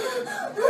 Oh,